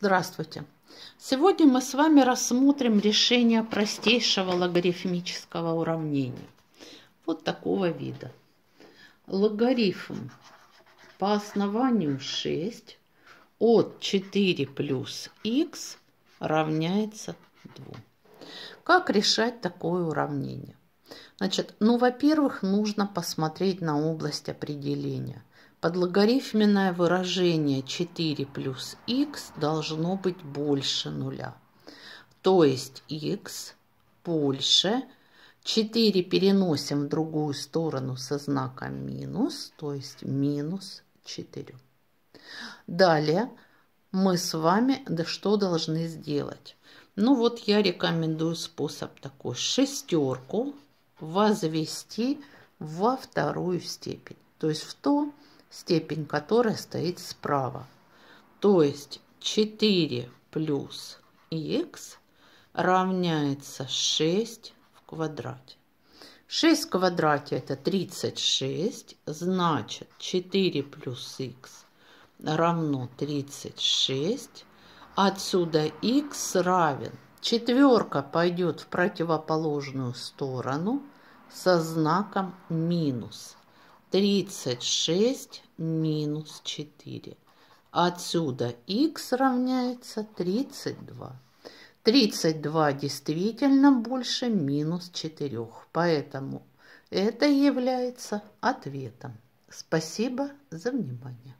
Здравствуйте! Сегодня мы с вами рассмотрим решение простейшего логарифмического уравнения. Вот такого вида. Логарифм по основанию 6 от 4 плюс х равняется 2. Как решать такое уравнение? Значит, ну, во-первых, нужно посмотреть на область определения – Подлогарифменное выражение 4 плюс х должно быть больше нуля. То есть х больше 4 переносим в другую сторону со знаком минус, то есть минус 4. Далее мы с вами да что должны сделать? Ну вот я рекомендую способ такой. Шестерку возвести во вторую степень. То есть в то, степень которой стоит справа. То есть 4 плюс х равняется 6 в квадрате. 6 в квадрате это 36, значит 4 плюс х равно 36. Отсюда х равен. Четверка пойдет в противоположную сторону со знаком минус. 36 минус 4. Отсюда х равняется 32. 32 действительно больше минус 4, поэтому это является ответом. Спасибо за внимание.